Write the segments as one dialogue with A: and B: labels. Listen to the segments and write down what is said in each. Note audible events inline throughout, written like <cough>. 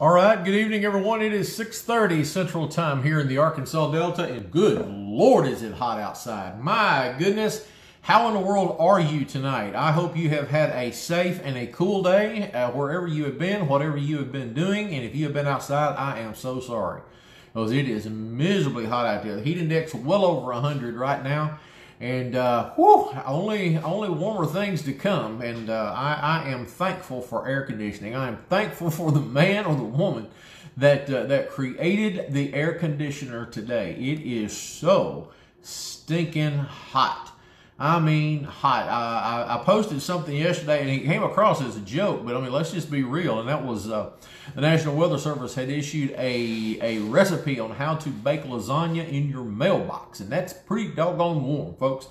A: All right, good evening, everyone. It is 6.30 Central Time here in the Arkansas Delta, and good Lord, is it hot outside. My goodness, how in the world are you tonight? I hope you have had a safe and a cool day uh, wherever you have been, whatever you have been doing, and if you have been outside, I am so sorry. Because it is miserably hot out there. The heat index well over 100 right now. And uh, whew, only only warmer things to come. And uh, I, I am thankful for air conditioning. I am thankful for the man or the woman that uh, that created the air conditioner today. It is so stinking hot. I mean, hot. I, I, I, posted something yesterday and it came across as a joke, but I mean, let's just be real. And that was uh, the National Weather Service had issued a, a recipe on how to bake lasagna in your mailbox. And that's pretty doggone warm, folks.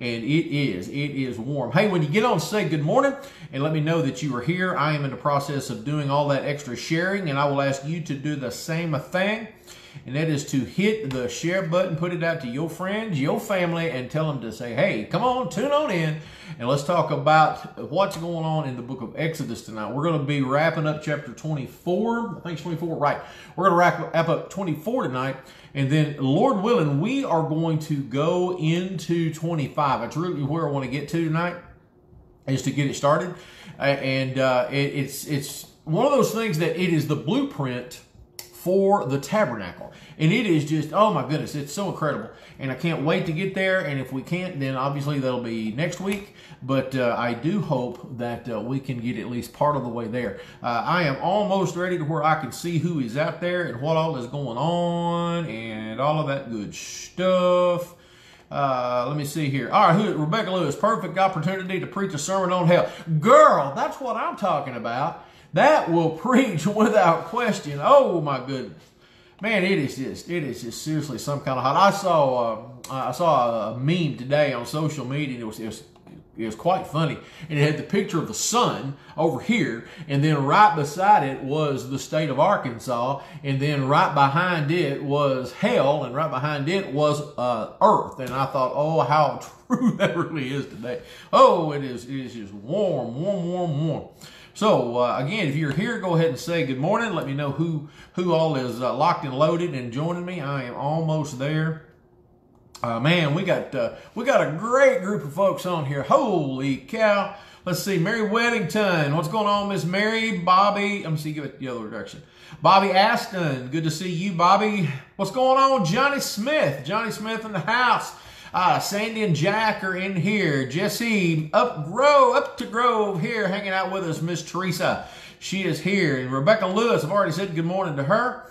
A: And it is, it is warm. Hey, when you get on, say good morning and let me know that you are here. I am in the process of doing all that extra sharing, and I will ask you to do the same thing and that is to hit the share button, put it out to your friends, your family, and tell them to say, hey, come on, tune on in, and let's talk about what's going on in the book of Exodus tonight. We're going to be wrapping up chapter 24. I think it's 24, right. We're going to wrap, wrap up 24 tonight, and then, Lord willing, we are going to go into 25. That's really where I want to get to tonight, is to get it started. And uh, it, it's, it's one of those things that it is the blueprint for the tabernacle. And it is just, oh my goodness, it's so incredible. And I can't wait to get there. And if we can't, then obviously that'll be next week. But uh, I do hope that uh, we can get at least part of the way there. Uh, I am almost ready to where I can see who is out there and what all is going on and all of that good stuff. Uh, let me see here. All right, who, Rebecca Lewis, perfect opportunity to preach a sermon on hell. Girl, that's what I'm talking about. That will preach <laughs> without question. Oh my goodness. Man, it is just it is just seriously some kind of hot. I saw uh, I saw a meme today on social media. It was, it was it was quite funny. And it had the picture of the sun over here, and then right beside it was the state of Arkansas, and then right behind it was hell, and right behind it was uh, earth. And I thought, oh, how <laughs> true that really is today. Oh, it is it is just warm, warm, warm, warm. So uh, again, if you're here, go ahead and say good morning. Let me know who who all is uh, locked and loaded and joining me. I am almost there. Uh, man, we got uh, we got a great group of folks on here. Holy cow! Let's see, Mary Weddington. What's going on, Miss Mary? Bobby. Let me see. Give it the other direction. Bobby Aston. Good to see you, Bobby. What's going on, Johnny Smith? Johnny Smith in the house. Uh, Sandy and Jack are in here. Jesse up Grove, up to Grove here hanging out with us. Miss Teresa, she is here. And Rebecca Lewis, I've already said good morning to her.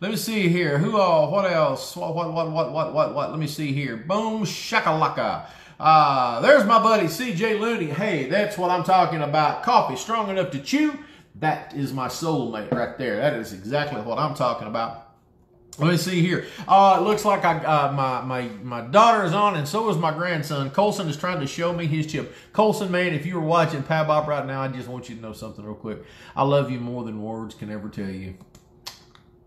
A: Let me see here. Who all? What else? What, what, what, what, what, what, what? Let me see here. Boom, shakalaka. Uh, there's my buddy CJ Looney. Hey, that's what I'm talking about. Coffee strong enough to chew. That is my soulmate right there. That is exactly what I'm talking about. Let me see here. Uh, it looks like I, uh, my, my, my daughter is on and so is my grandson. Colson is trying to show me his chip. Colson, man, if you were watching Pab Bob right now, I just want you to know something real quick. I love you more than words can ever tell you.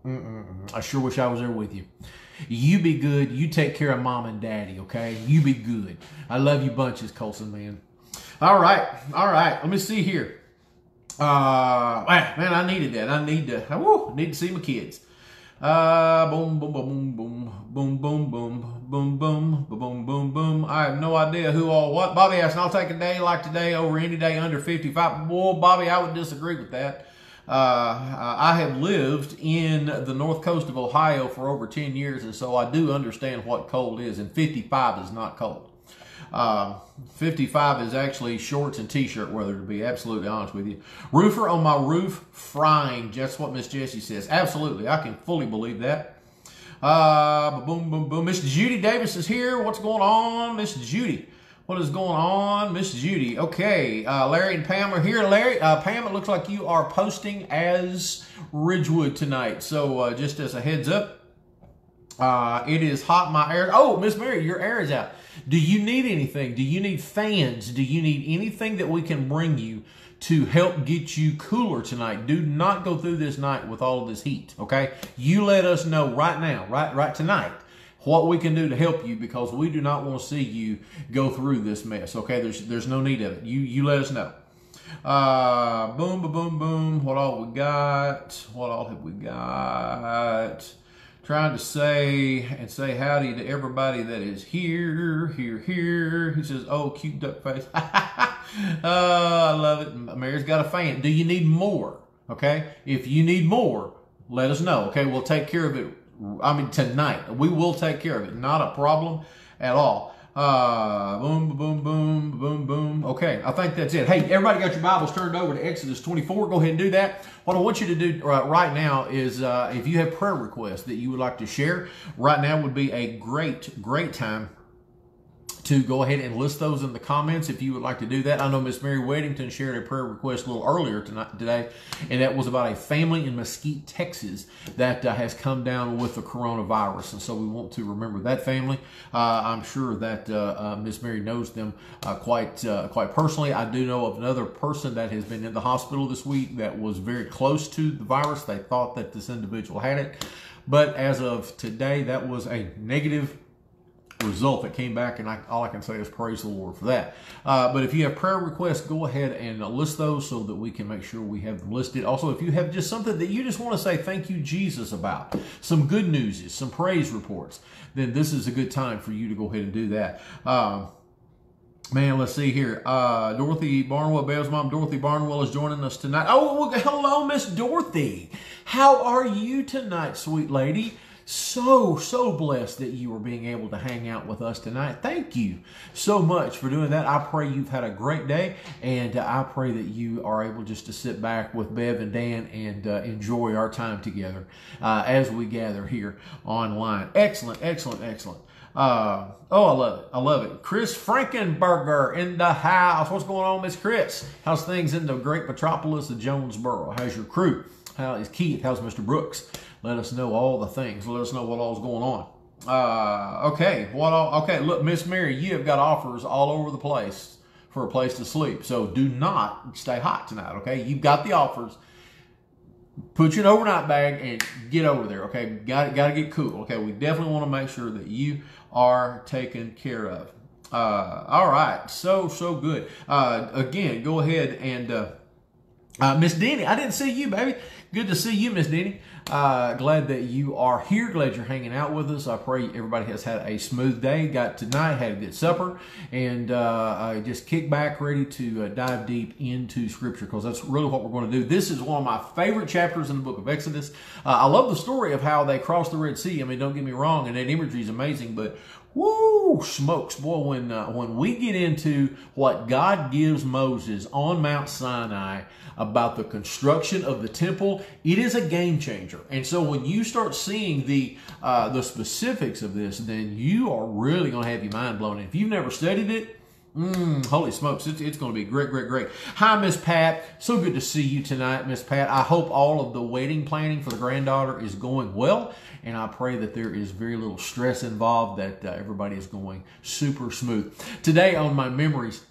A: Mm-mm-mm. I sure wish I was there with you. You be good. You take care of mom and daddy, okay? You be good. I love you bunches, Colson, man. All right. All right. Let me see here. Uh, man, I needed that. I need to, woo, need to see my kids. Uh, boom, boom, boom, boom, boom, boom, boom, boom, boom, boom, boom, boom. I have no idea who all what. Bobby asked, I'll take a day like today over any day under 55. Boy, Bobby, I would disagree with that. Uh, I have lived in the north coast of Ohio for over 10 years, and so I do understand what cold is, and 55 is not cold. Uh, 55 is actually shorts and t-shirt weather, to be absolutely honest with you. Roofer on my roof frying, just what Miss Jessie says. Absolutely, I can fully believe that. Uh, boom, boom, boom. Miss Judy Davis is here. What's going on, Miss Judy? What is going on, Miss Judy? Okay, uh, Larry and Pam are here. Larry, uh, Pam, it looks like you are posting as Ridgewood tonight. So uh, just as a heads up, uh, it is hot. My air. Oh, Miss Mary, your air is out. Do you need anything? Do you need fans? Do you need anything that we can bring you to help get you cooler tonight? Do not go through this night with all this heat, okay? You let us know right now, right, right tonight, what we can do to help you because we do not want to see you go through this mess, okay? There's, there's no need of it. You, you let us know. Uh, boom, boom, boom, boom. What all we got? What all have we got? Trying to say and say howdy to everybody that is here, here, here. He says, "Oh, cute duck face." <laughs> uh, I love it. Mary's got a fan. Do you need more? Okay, if you need more, let us know. Okay, we'll take care of it. I mean, tonight we will take care of it. Not a problem at all. Uh, boom, boom, boom, boom, boom. Okay, I think that's it. Hey, everybody got your Bibles turned over to Exodus 24. Go ahead and do that. What I want you to do uh, right now is uh, if you have prayer requests that you would like to share, right now would be a great, great time to go ahead and list those in the comments if you would like to do that. I know Miss Mary Weddington shared a prayer request a little earlier tonight today, and that was about a family in Mesquite, Texas, that uh, has come down with the coronavirus, and so we want to remember that family. Uh, I'm sure that uh, uh Miss Mary knows them uh, quite uh, quite personally. I do know of another person that has been in the hospital this week that was very close to the virus. They thought that this individual had it, but as of today, that was a negative result that came back, and I, all I can say is praise the Lord for that. Uh, but if you have prayer requests, go ahead and list those so that we can make sure we have them listed. Also, if you have just something that you just want to say thank you, Jesus, about, some good news, some praise reports, then this is a good time for you to go ahead and do that. Uh, Man, let's see here. Uh, Dorothy Barnwell, Bev's mom, Dorothy Barnwell is joining us tonight. Oh, well, hello, Miss Dorothy. How are you tonight, sweet lady? So, so blessed that you are being able to hang out with us tonight. Thank you so much for doing that. I pray you've had a great day, and uh, I pray that you are able just to sit back with Bev and Dan and uh, enjoy our time together uh, as we gather here online. Excellent, excellent, excellent. Uh, oh, I love it. I love it. Chris Frankenberger in the house. What's going on, Miss Chris? How's things in the great metropolis of Jonesboro? How's your crew? How is Keith? How's Mr. Brooks? Let us know all the things. Let us know what all all's going on. Uh, okay, what all? Okay, look, Miss Mary, you have got offers all over the place for a place to sleep. So do not stay hot tonight. Okay, you've got the offers. Put you an overnight bag and get over there. Okay, got got to get cool. Okay, we definitely want to make sure that you are taken care of. Uh, all right, so so good. Uh, again, go ahead and uh, uh Miss Denny. I didn't see you, baby. Good to see you, Miss Denny. Uh, glad that you are here. Glad you're hanging out with us. I pray everybody has had a smooth day. Got tonight, had a good supper, and uh, just kick back, ready to uh, dive deep into Scripture because that's really what we're going to do. This is one of my favorite chapters in the book of Exodus. Uh, I love the story of how they crossed the Red Sea. I mean, don't get me wrong, and that imagery is amazing, but Woo, smokes, boy! When uh, when we get into what God gives Moses on Mount Sinai about the construction of the temple, it is a game changer. And so when you start seeing the uh, the specifics of this, then you are really going to have your mind blown. If you've never studied it, Mm, holy smokes, it's, it's going to be great, great, great. Hi, Miss Pat. So good to see you tonight, Miss Pat. I hope all of the wedding planning for the granddaughter is going well, and I pray that there is very little stress involved, that uh, everybody is going super smooth. Today on my memories,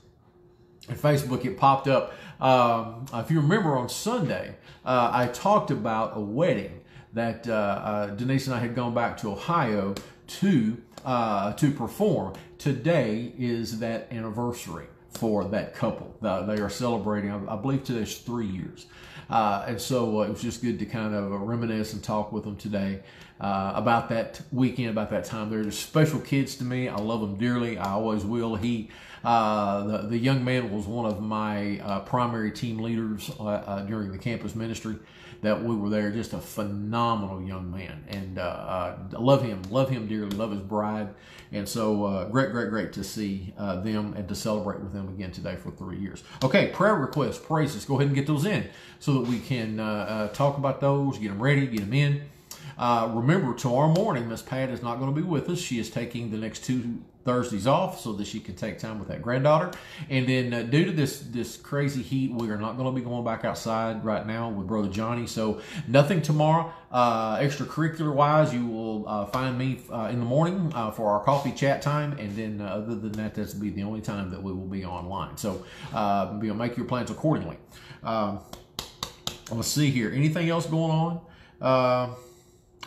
A: on Facebook, it popped up. Um, if you remember on Sunday, uh, I talked about a wedding that uh, uh Denise and I had gone back to Ohio to uh, to perform. Today is that anniversary for that couple. they are celebrating, I, believe today's three years. Uh, and so uh, it was just good to kind of reminisce and talk with them today uh, about that weekend, about that time. They're just special kids to me. I love them dearly. I always will. He, uh, the, the young man was one of my uh, primary team leaders uh, during the campus ministry that we were there. Just a phenomenal young man, and uh, uh, love him, love him dearly, love his bride, and so uh, great, great, great to see uh, them and to celebrate with them again today for three years. Okay, prayer requests, praises. Go ahead and get those in so that we can uh, uh, talk about those, get them ready, get them in. remember, tomorrow morning, Miss Pat is not going to be with us. She is taking the next two Thursdays off so that she can take time with that granddaughter. And then uh, due to this this crazy heat, we are not going to be going back outside right now with brother Johnny. So nothing tomorrow. Uh, extracurricular wise, you will uh, find me uh, in the morning uh, for our coffee chat time, and then uh, other than that, that's be the only time that we will be online. So you know, make your plans accordingly. Um, let's see here. Anything else going on?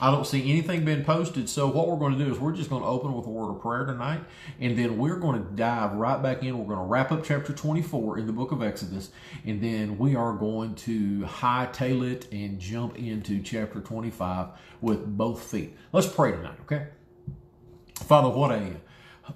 A: I don't see anything being posted. So what we're going to do is we're just going to open with a word of prayer tonight, and then we're going to dive right back in. We're going to wrap up chapter 24 in the book of Exodus, and then we are going to hightail it and jump into chapter 25 with both feet. Let's pray tonight, okay? Father, what a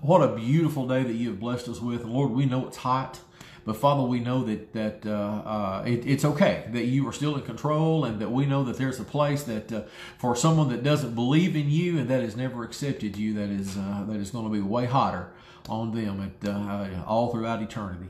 A: what a beautiful day that you have blessed us with. Lord, we know it's hot. But Father, we know that that uh, uh, it, it's okay that you are still in control, and that we know that there's a place that uh, for someone that doesn't believe in you and that has never accepted you, that is uh, that is going to be way hotter on them at, uh, all throughout eternity.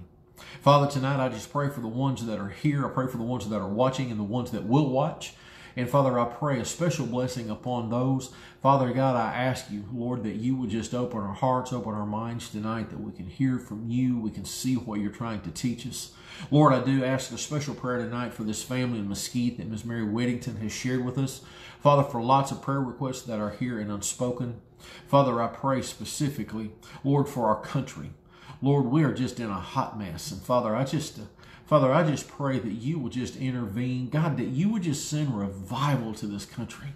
A: Father, tonight I just pray for the ones that are here. I pray for the ones that are watching and the ones that will watch. And Father, I pray a special blessing upon those. Father God, I ask you, Lord, that you would just open our hearts, open our minds tonight, that we can hear from you. We can see what you're trying to teach us. Lord, I do ask a special prayer tonight for this family in Mesquite that Ms. Mary Whittington has shared with us. Father, for lots of prayer requests that are here and unspoken. Father, I pray specifically, Lord, for our country. Lord, we are just in a hot mess. And Father, I just. Uh, Father, I just pray that you will just intervene. God, that you would just send revival to this country.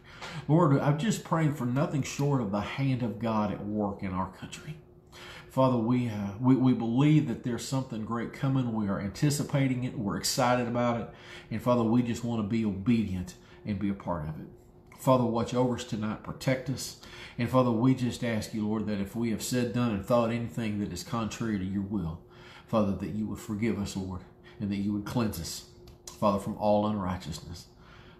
A: Lord, I'm just praying for nothing short of the hand of God at work in our country. Father, we, uh, we, we believe that there's something great coming. We are anticipating it. We're excited about it. And Father, we just want to be obedient and be a part of it. Father, watch over us tonight. Protect us. And Father, we just ask you, Lord, that if we have said, done, and thought anything that is contrary to your will, Father, that you would forgive us, Lord and that you would cleanse us, Father, from all unrighteousness.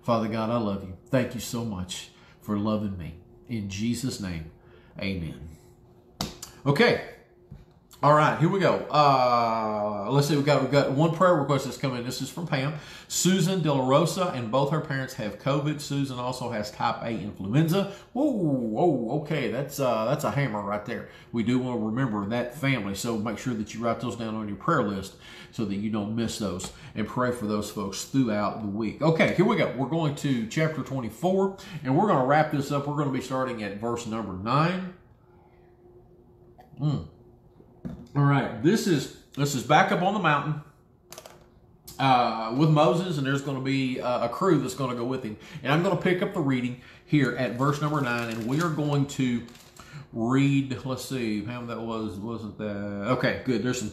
A: Father God, I love you. Thank you so much for loving me. In Jesus' name, amen. Okay. All right, here we go. Uh, let's see. We got we got one prayer request that's coming. This is from Pam, Susan De La Rosa, and both her parents have COVID. Susan also has type A influenza. Whoa, whoa, okay, that's uh, that's a hammer right there. We do want to remember that family, so make sure that you write those down on your prayer list so that you don't miss those, and pray for those folks throughout the week. Okay, here we go. We're going to chapter 24, and we're going to wrap this up. We're going to be starting at verse number nine. Hmm. All right, this is this is back up on the mountain uh, with Moses, and there's going to be uh, a crew that's going to go with him. And I'm going to pick up the reading here at verse number nine, and we are going to read. Let's see how that was. Wasn't that okay? Good. There's some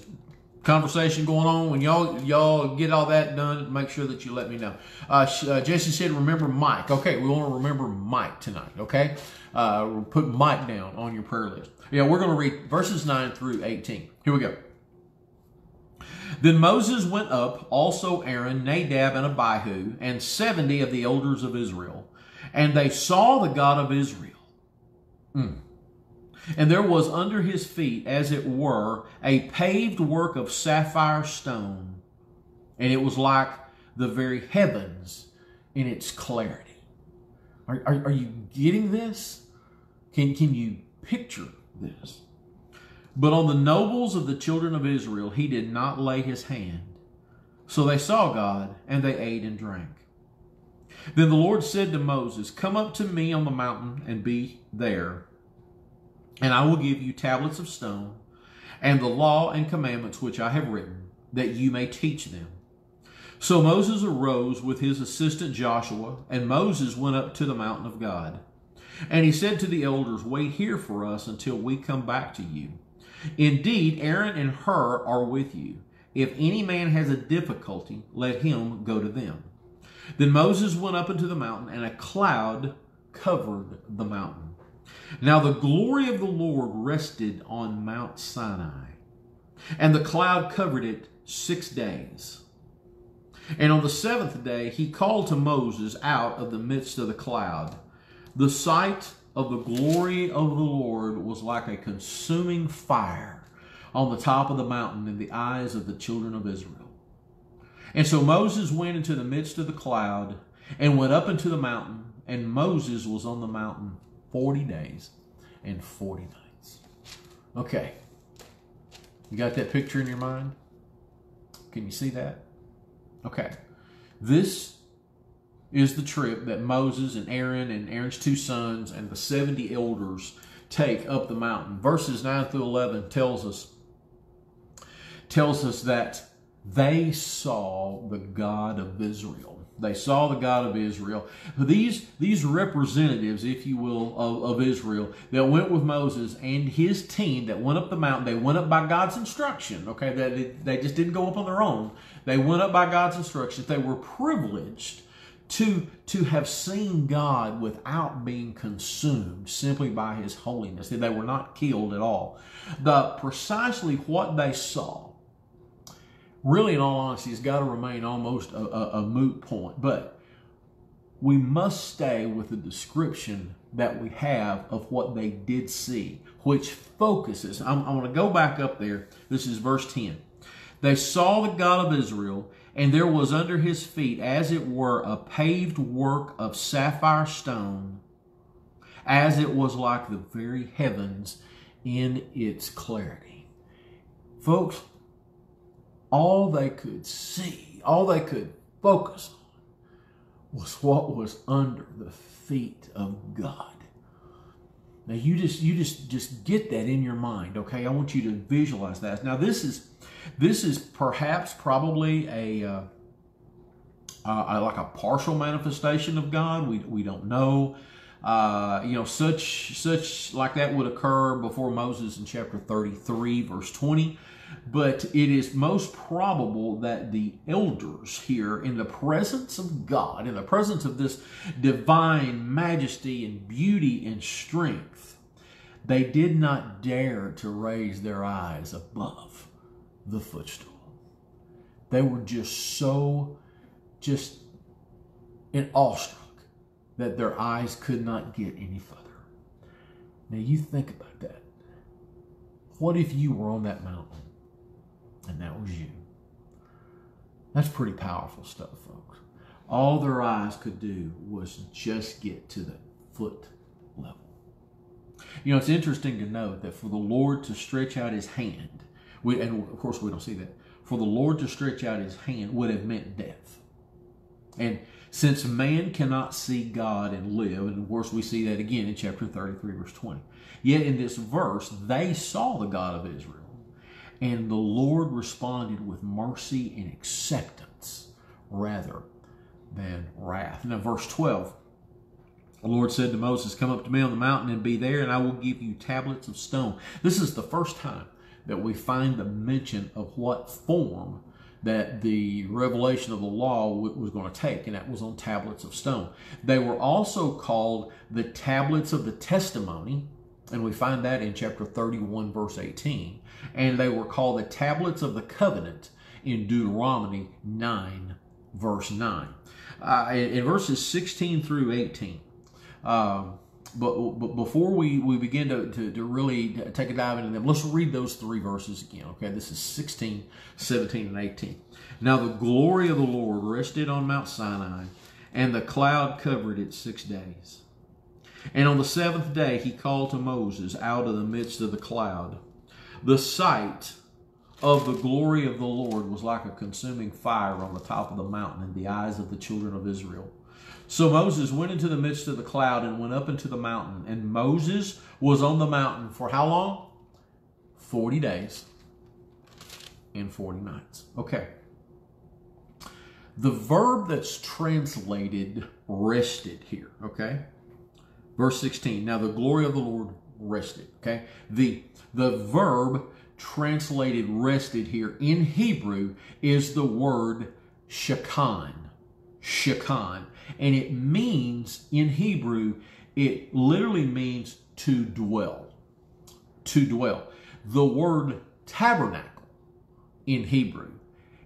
A: conversation going on. When y'all y'all get all that done, make sure that you let me know. Uh, uh, Jesse said, "Remember Mike." Okay, we want to remember Mike tonight. Okay, uh, put Mike down on your prayer list. Yeah, we're going to read verses nine through eighteen. Here we go. Then Moses went up, also Aaron, Nadab, and Abihu, and seventy of the elders of Israel, and they saw the God of Israel. Mm. And there was under his feet, as it were, a paved work of sapphire stone, and it was like the very heavens in its clarity. Are, are, are you getting this? Can, can you picture this? But on the nobles of the children of Israel he did not lay his hand. So they saw God, and they ate and drank. Then the Lord said to Moses, Come up to me on the mountain and be there and I will give you tablets of stone and the law and commandments which I have written, that you may teach them. So Moses arose with his assistant Joshua, and Moses went up to the mountain of God. And he said to the elders, Wait here for us until we come back to you. Indeed, Aaron and Hur are with you. If any man has a difficulty, let him go to them. Then Moses went up into the mountain, and a cloud covered the mountain. Now the glory of the Lord rested on Mount Sinai, and the cloud covered it six days. And on the seventh day he called to Moses out of the midst of the cloud. The sight of the glory of the Lord was like a consuming fire on the top of the mountain in the eyes of the children of Israel. And so Moses went into the midst of the cloud and went up into the mountain, and Moses was on the mountain 40 days and 40 nights. Okay. You got that picture in your mind? Can you see that? Okay. This is the trip that Moses and Aaron and Aaron's two sons and the 70 elders take up the mountain. Verses 9 through 11 tells us tells us that they saw the God of Israel. They saw the God of Israel. These, these representatives, if you will, of, of Israel that went with Moses and his team that went up the mountain, they went up by God's instruction, okay? They, they just didn't go up on their own. They went up by God's instructions. They were privileged to, to have seen God without being consumed simply by his holiness. They were not killed at all. The precisely what they saw really, in all honesty, has got to remain almost a, a, a moot point. But we must stay with the description that we have of what they did see, which focuses. I'm, I'm going to go back up there. This is verse 10. They saw the God of Israel, and there was under his feet, as it were, a paved work of sapphire stone, as it was like the very heavens in its clarity. Folks, all they could see, all they could focus on was what was under the feet of God. Now you just you just just get that in your mind, okay? I want you to visualize that. Now this is this is perhaps probably a uh, uh, like a partial manifestation of God. We we don't know. Uh, you know, such such like that would occur before Moses in chapter 33, verse 20 but it is most probable that the elders here, in the presence of God, in the presence of this divine majesty and beauty and strength, they did not dare to raise their eyes above the footstool. They were just so, just in awestruck that their eyes could not get any further. Now you think about that. What if you were on that mountain? and that was you. That's pretty powerful stuff, folks. All their eyes could do was just get to the foot. You know, it's interesting to note that for the Lord to stretch out his hand, we, and of course we don't see that, for the Lord to stretch out his hand would have meant death. And since man cannot see God and live, and of course we see that again in chapter 33, verse 20. Yet in this verse, they saw the God of Israel. And the Lord responded with mercy and acceptance rather than wrath. Now, verse 12 the Lord said to Moses, Come up to me on the mountain and be there, and I will give you tablets of stone. This is the first time that we find the mention of what form that the revelation of the law was going to take, and that was on tablets of stone. They were also called the tablets of the testimony, and we find that in chapter 31, verse 18 and they were called the tablets of the covenant in Deuteronomy 9, verse 9. Uh, in, in, verses 16 through 18, um, but, but before we, we begin to, to, to, really take a dive into them, let's read those three verses again. Okay, this is 16, 17, and 18. Now the glory of the Lord rested on Mount Sinai, and the cloud covered it six days. And on the seventh day he called to Moses out of the midst of the cloud. The sight of the glory of the Lord was like a consuming fire on the top of the mountain in the eyes of the children of Israel. So Moses went into the midst of the cloud and went up into the mountain. And Moses was on the mountain for how long? 40 days and 40 nights. Okay. The verb that's translated rested here, okay? Verse 16. Now the glory of the Lord rested, okay? The the verb translated rested here in Hebrew is the word shakan. Shakan. And it means, in Hebrew, it literally means to dwell. To dwell. The word tabernacle in Hebrew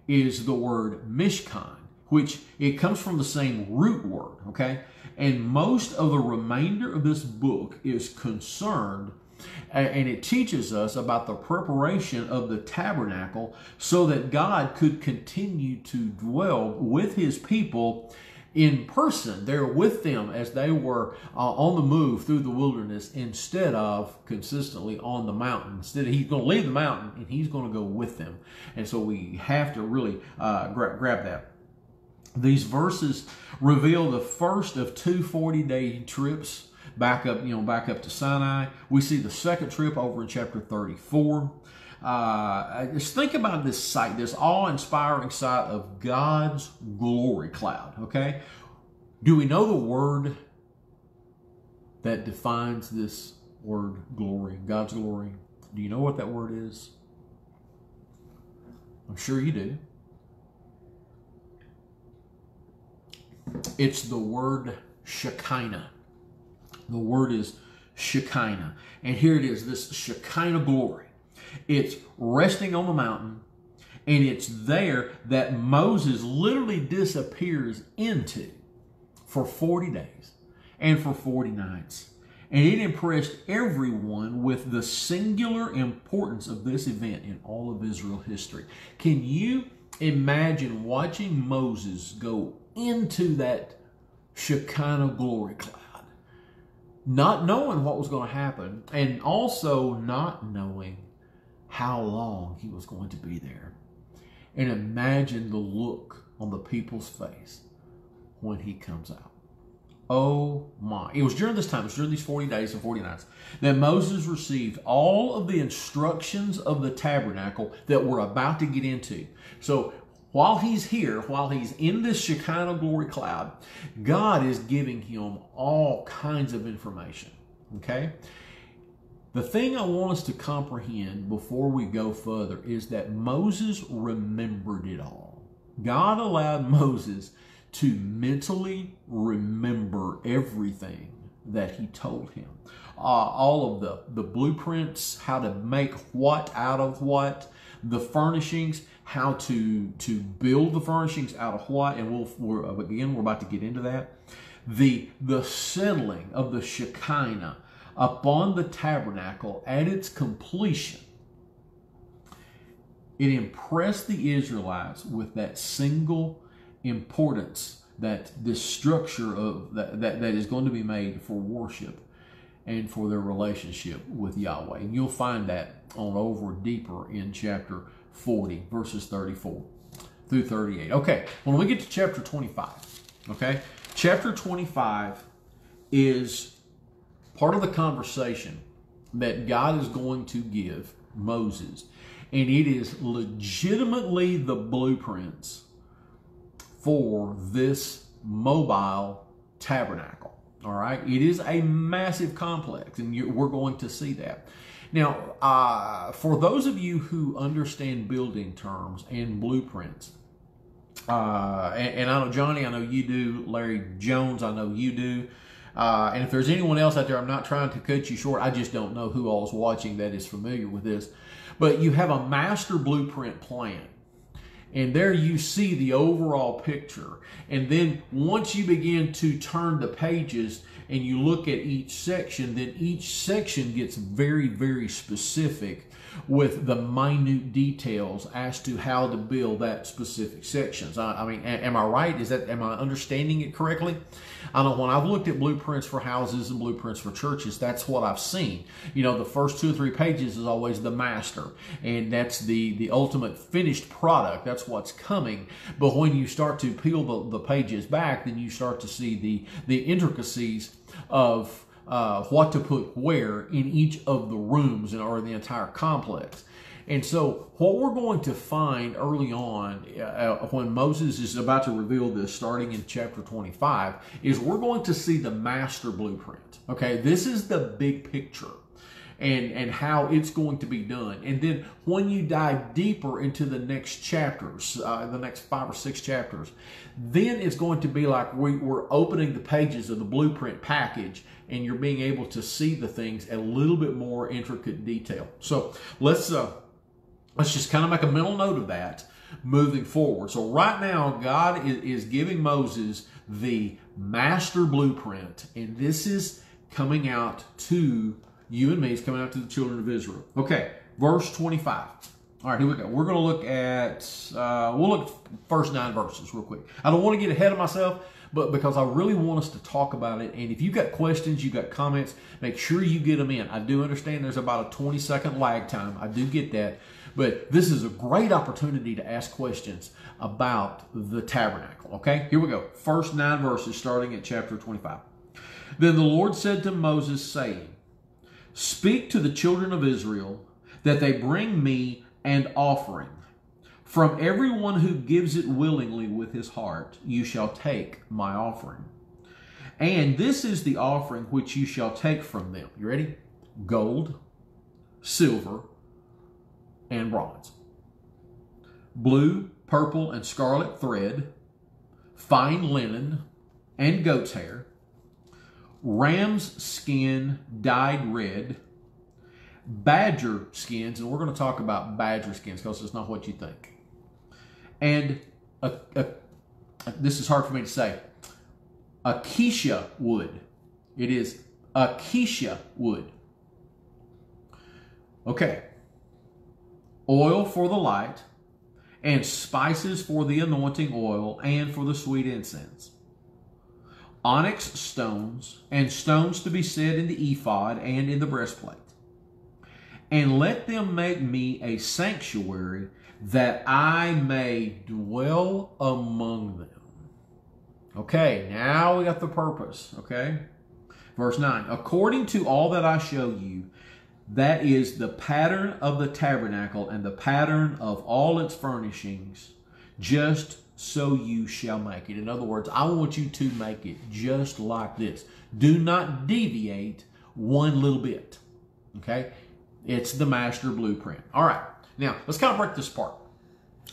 A: is the word mishkan, which it comes from the same root word, okay? And most of the remainder of this book is concerned and it teaches us about the preparation of the tabernacle so that God could continue to dwell with his people in person there with them as they were uh, on the move through the wilderness instead of consistently on the mountain. Instead, he's going to leave the mountain and he's going to go with them. And so we have to really uh, gra- grab that. These verses reveal the first of two 40 day trips back up, you know, back up to Sinai. We see the second trip over in chapter 34. Uh, just think about this sight, this awe-inspiring sight of God's glory cloud. Okay, do we know the word that defines this word glory, God's glory? Do you know what that word is? I'm sure you do. It's the word Shekinah. The word is Shekinah. And here it is, this Shekinah glory. It's resting on the mountain, and it's there that Moses literally disappears into for 40 days and for 40 nights. And it impressed everyone with the singular importance of this event in all of Israel history. Can you imagine watching Moses go into that Shekinah glory cloud? not knowing what was going to happen, and also not knowing how long he was going to be there. And imagine the look on the people's face when he comes out. Oh my. It was during this time, it was during these 40 days and 40 nights, that Moses received all of the instructions of the tabernacle that we're about to get into. So while he's here, while he's in this Shekinah glory cloud, God is giving him all kinds of information. Okay? The thing I want us to comprehend before we go further is that Moses remembered it all. God allowed Moses to mentally remember everything that he told him. Uh, all of the, the blueprints, how to make what out of what, the furnishings, how to to build the furnishings out of what, and we'll we're, again we're about to get into that. The the settling of the Shekinah upon the tabernacle at its completion. It impressed the Israelites with that single importance that this structure of that, that, that is going to be made for worship and for their relationship with Yahweh. And you'll find that on over deeper in chapter 40, verses 34 through 38. Okay, when we get to chapter 25, okay, chapter 25 is part of the conversation that God is going to give Moses. And it is legitimately the blueprints for this mobile tabernacle. All right, it is a massive complex, and you, we're going to see that. Now, uh, for those of you who understand building terms and blueprints, uh, and, and, I know Johnny, I know you do. Larry Jones, I know you do. Uh, and if there's anyone else out there, I'm not trying to cut you short. I just don't know who all is watching that is familiar with this. But you have a master blueprint plan. And there you see the overall picture. And then once you begin to turn the pages, and you look at each section, then each section gets very, very specific with the minute details as to how to build that specific sections. I, I mean, am I right? Is that am I understanding it correctly? I know when I've looked at blueprints for houses and blueprints for churches, that's what I've seen. You know, the first two or three pages is always the master, and that's the the ultimate finished product. That's what's coming. But when you start to peel the, the pages back, then you start to see the the intricacies of uh, what to put where in each of the rooms and or the entire complex. And so, what we're going to find early on uh, when Moses is about to reveal this, starting in chapter 25, is we're going to see the master blueprint. Okay, this is the big picture and and how it's going to be done. And then when you dive deeper into the next chapters, uh, the next five or six chapters, then it's going to be like we, we're opening the pages of the blueprint package and you're being able to see the things a little bit more intricate detail. So let's uh, let's just kind of make a mental note of that moving forward. So right now, God is, giving Moses the master blueprint, and this is coming out to you and me is coming out to the children of Israel. Okay, verse 25. All right, here we go. We're going to look at, uh, we'll look first nine verses real quick. I don't want to get ahead of myself, but because I really want us to talk about it. And if you got questions, you got comments, make sure you get them in. I do understand there's about a 20 second lag time. I do get that. But this is a great opportunity to ask questions about the tabernacle. Okay, here we go. First nine verses starting at chapter 25. Then the Lord said to Moses, saying, Speak to the children of Israel that they bring me an offering. From everyone who gives it willingly with his heart, you shall take my offering. And this is the offering which you shall take from them. You ready? Gold, silver, and bronze. Blue, purple, and scarlet thread, fine linen, and goat's hair, ram's skin dyed red, badger skins, and we're going to talk about badger skins because it's not what you think. And a, a, this is hard for me to say. Acacia wood. It is acacia wood. Okay. Oil for the light, and spices for the anointing oil and for the sweet incense. Onyx stones, and stones to be set in the ephod and in the breastplate. And let them make me a sanctuary that I may dwell among them. Okay, now we got the purpose, okay? Verse 9, according to all that I show you, that is the pattern of the tabernacle and the pattern of all its furnishings, just so you shall make it. In other words, I want you to make it just like this. Do not deviate one little bit. Okay? It's the master blueprint. All right. Now, let's kind of break this apart.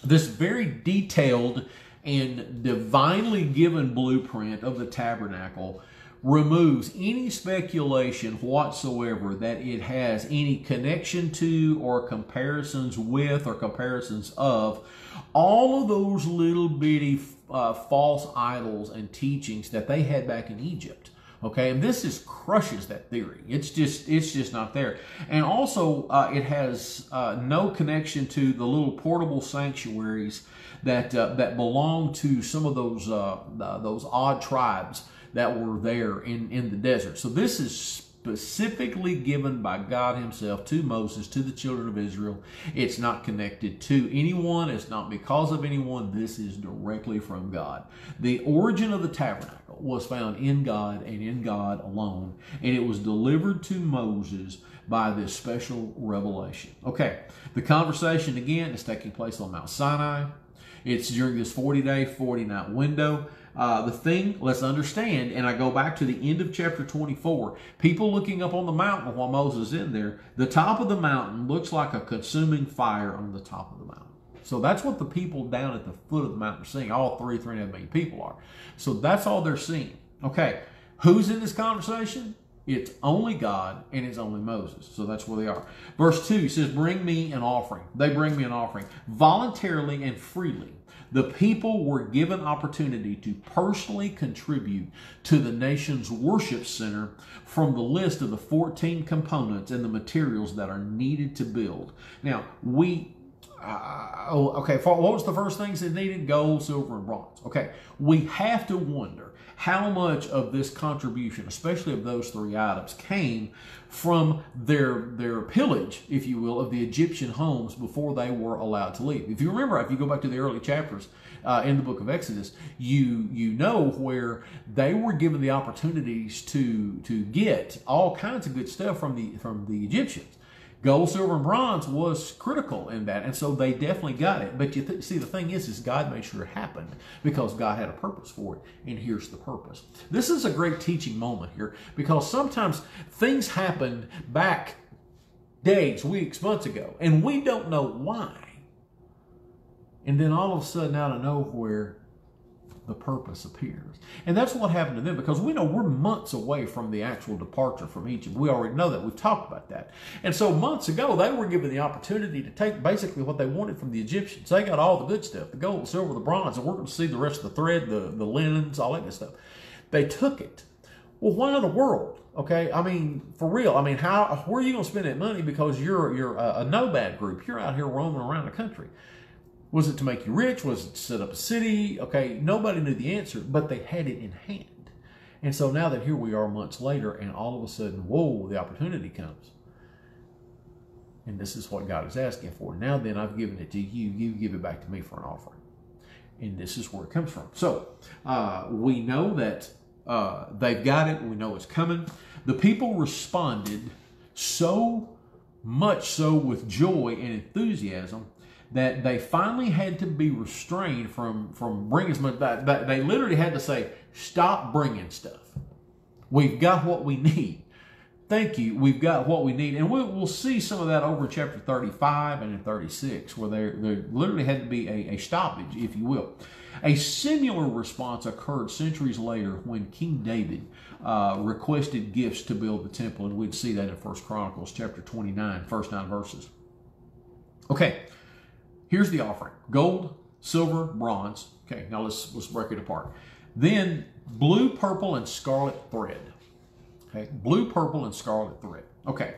A: This very detailed and divinely given blueprint of the tabernacle removes any speculation whatsoever that it has any connection to or comparisons with or comparisons of all of those little bitty uh, false idols and teachings that they had back in Egypt. Okay, and this just crushes that theory. It's just it's just not there. And also, uh, it has uh, no connection to the little portable sanctuaries that uh, that belong to some of those uh, those odd tribes that were there in, in the desert. So this is specifically given by God Himself to Moses, to the children of Israel. It's not connected to anyone, it's not because of anyone. This is directly from God. The origin of the tabernacle was found in God and in God alone, and it was delivered to Moses by this special revelation. Okay, the conversation again is taking place on Mount Sinai. It's during this 40 day, 40 night window. Uh, the thing, let's understand, and I go back to the end of chapter 24. People looking up on the mountain while Moses is in there, the top of the mountain looks like a consuming fire on the top of the mountain. So that's what the people down at the foot of the mountain are seeing. All three, three and a half million people are. So that's all they're seeing. Okay, who's in this conversation? It's only God and it's only Moses. So that's where they are. Verse 2 says, Bring me an offering. They bring me an offering voluntarily and freely the people were given opportunity to personally contribute to the nation's worship center from the list of the 14 components and the materials that are needed to build. Now, we uh, oh, okay, what was the first things that needed? Gold, silver, and bronze. Okay, we have to wonder how much of this contribution, especially of those three items, came from their their pillage, if you will, of the Egyptian homes before they were allowed to leave. If you remember, if you go back to the early chapters uh, in the book of Exodus, you you know where they were given the opportunities to to get all kinds of good stuff from the from the Egyptians. Gold, silver, and bronze was critical in that, and so they definitely got it. But you th- see, the thing is, is God made sure it happened because God had a purpose for it, and here's the purpose. This is a great teaching moment here because sometimes things happened back days, weeks, months ago, and we don't know why. And then all of a sudden, out of nowhere, the purpose appears. And that's what happened to them because we know we're months away from the actual departure from Egypt. We already know that. We've talked about that. And so months ago, they were given the opportunity to take basically what they wanted from the Egyptians. They got all the good stuff the gold, the silver, the bronze, and we're going to see the rest of the thread, the, the linens, all that good stuff. They took it. Well, why in the world? Okay, I mean, for real. I mean, how? Where are you going to spend that money? Because you're you're a, a nomad group. You're out here roaming around the country. Was it to make you rich? Was it to set up a city? Okay, nobody knew the answer, but they had it in hand. And so now that here we are months later, and all of a sudden, whoa, the opportunity comes. And this is what God is asking for. Now then, I've given it to you. You give it back to me for an offering. And this is where it comes from. So uh, we know that uh, they've got it. We know it's coming. The people responded so much so with joy and enthusiasm that they finally had to be restrained from from bringing much. That they literally had to say, "Stop bringing stuff. We've got what we need." Thank you. We've got what we need, and we'll, we'll see some of that over chapter 35 and in 36, where there, there literally had to be a, a stoppage, if you will. A similar response occurred centuries later when King David uh, requested gifts to build the temple, and we'd see that in First Chronicles chapter 29, first nine verses. Okay, here's the offering: gold, silver, bronze. Okay, now let's let's break it apart. Then blue, purple, and scarlet thread. Okay, blue, purple, and scarlet thread. Okay,